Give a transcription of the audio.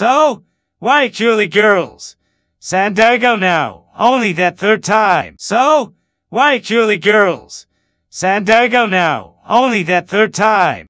So, why Julie girls. San Diego now, only that third time. So, why Julie girls. San Diego now, only that third time.